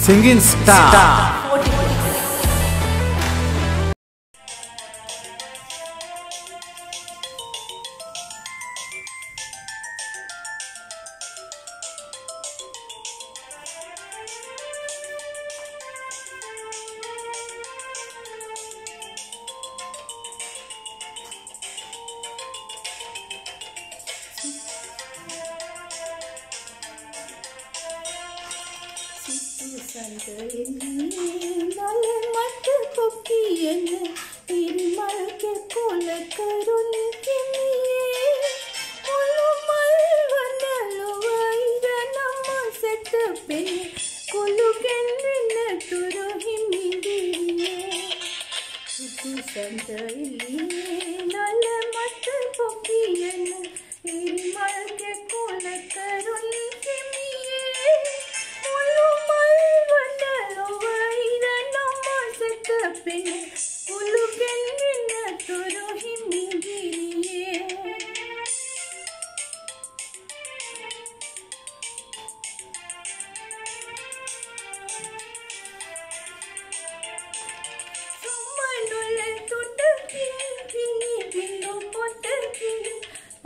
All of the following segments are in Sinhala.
생긴 스타. 스타. මට කොපියන පිරිමල්ක කොල කරුන් කෙමියේ මුළුමල් වනලුවයිර නම සැට පෙන කොළු ගැන්වෙන තුරු හිමිදිරියේ සුදු සැඳයිලියේ නල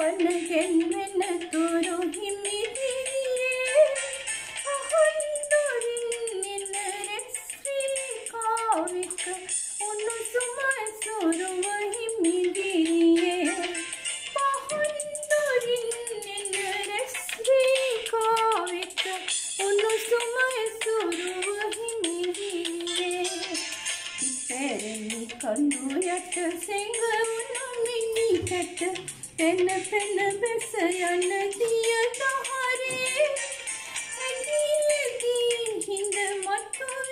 පනගෙන් වෙන තුරු හිමිදිරියේ අහන්නොරින් එන एन पेन बिसयन दिया तोहरे लगी लगी हिंद मटोरे